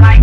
Like,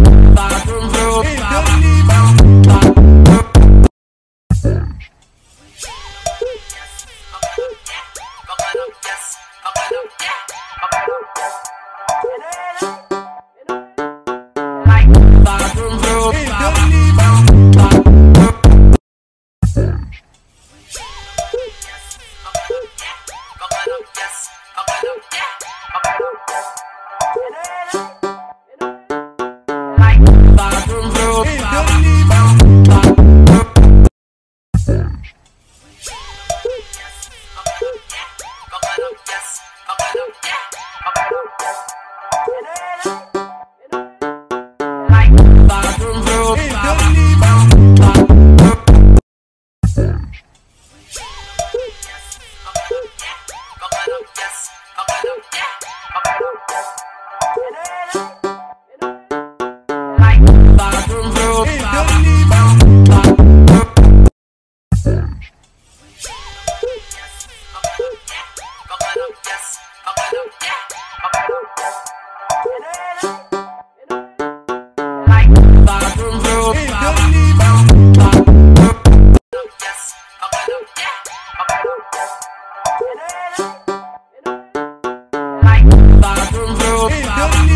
Don't